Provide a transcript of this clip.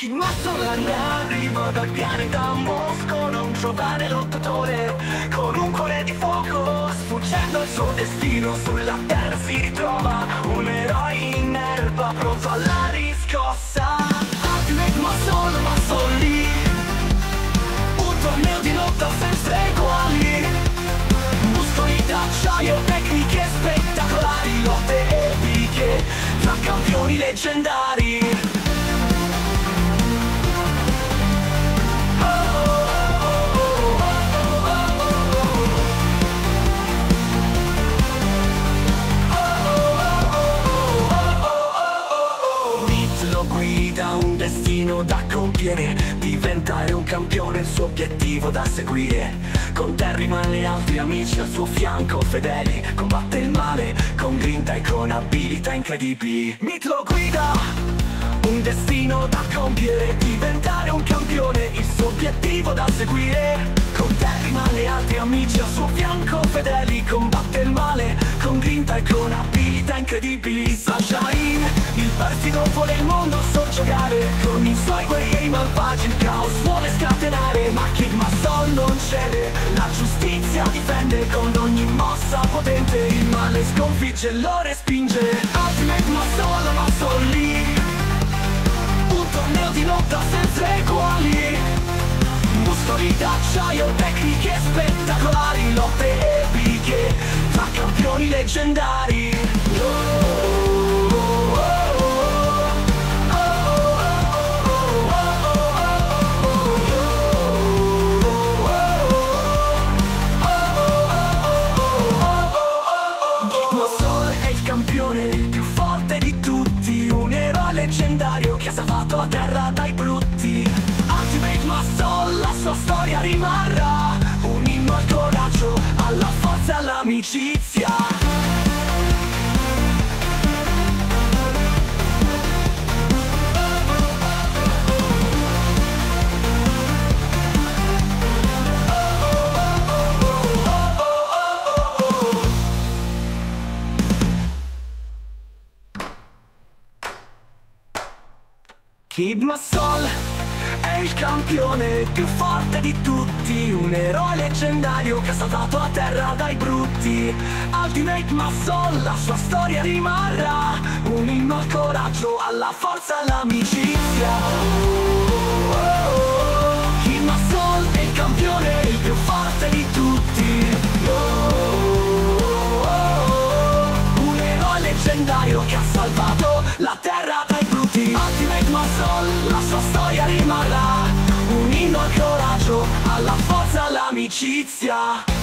Chi Muscle in arrivo dal pianeta Mosco Non giovane lottatore Con un cuore di fuoco Sfuggendo il suo destino Sulla terra si ritrova Un eroe in erba Pronto alla riscossa. Ultimate Muscle, Muscle lì. Un torneo di lotta senza eguali. Muscoli d'acciaio, tecniche spettacolari Lotte epiche Tra campioni leggendari destino da compiere Diventare un campione il suo obiettivo da seguire. Con Terry Man e altri amici al suo fianco fedeli Combatte il male con grinta e con abilità incredibili. Meet lo guida un destino da compiere Diventare un campione il suo obiettivo da seguire. Con Terry Man e altri amici al suo fianco fedeli Combatte il male con grinta e con abilità incredibili. Sunshine, il perfido vuole il mondo soggiogare Con i suoi guerrieri malvagi il caos vuole scatenare. Ma Kid Masson non cede, la giustizia difende. Con ogni mossa potente il male sconfigge e lo respinge. Ultimate Masson, Masson lì Un torneo di lotta senza eguali. Muscoli d'acciaio, tecniche spettacolari Lotte epiche tra campioni leggendari leggendario che ha salvato la terra dai brutti. Ultimate Muscle, la sua storia rimarrà. Un inno al coraggio, alla forza e all'amicizia Kid Massol è il campione più forte di tutti Un eroe leggendario che ha saltato a terra dai brutti. Ultimate Massol, la sua storia rimarrà Un inno al coraggio, alla forza all'amicizia. Kid Massol è il campione il più forte di tutti. Un eroe leggendario che ha salvato alla forza, all'amicizia